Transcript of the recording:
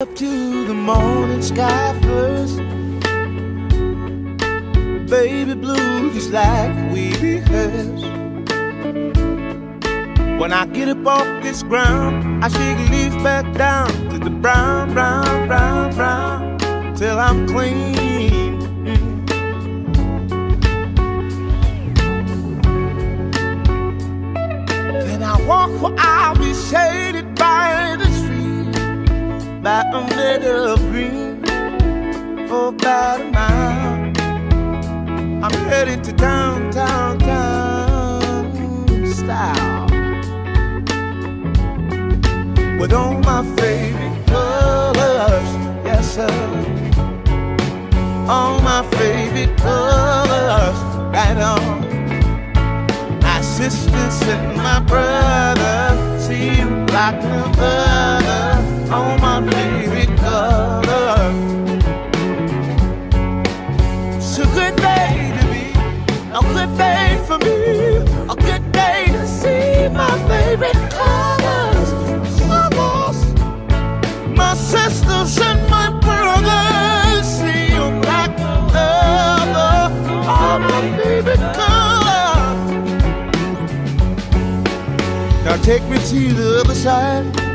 up to the morning sky first. Baby blue, just like we rehearsed. When I get up off this ground, I shake leaves back down to the brown, brown, brown, brown, till I'm clean. Mm. Then I walk where I'll be shaded by by a meadow of green, for about a mile. I'm headed to downtown, town style. With all my favorite colors, yes sir. All my favorite colors, right on. My sisters and my brother, see you like no good day to be, a good day for me, a good day to see my favorite colors. Colors. My sisters and my brothers, see you like my favorite colors. Now take me to the other side